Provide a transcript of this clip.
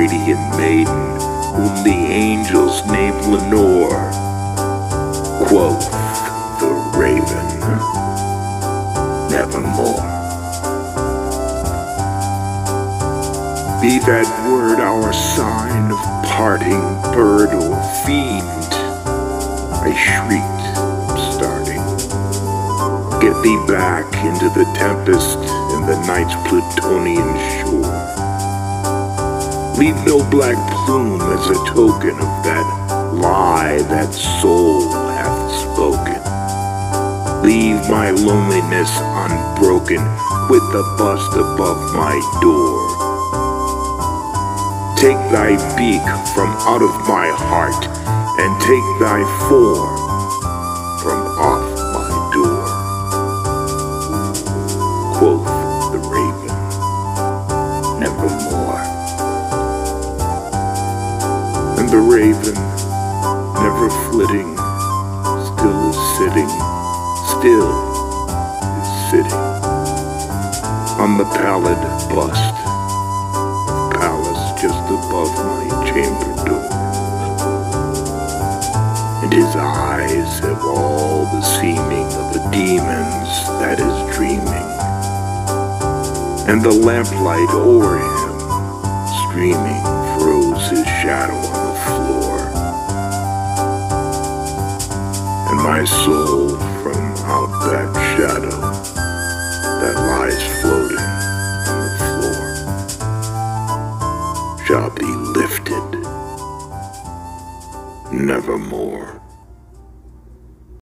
radiant maiden, whom the angels named Lenore. Quoth the raven, nevermore. Be that word our sign of parting, bird or fiend. I shrieked, starting. Get thee back into the tempest and the night's plutonian. Leave no black plume as a token of that lie that soul hath spoken. Leave my loneliness unbroken with the bust above my door. Take thy beak from out of my heart, and take thy form the raven, never flitting, still is sitting, still is sitting on the pallid bust of Pallas just above my chamber door. And his eyes have all the seeming of a demon's that is dreaming. And the lamplight o'er him, my soul from out that shadow that lies floating on the floor shall be lifted nevermore.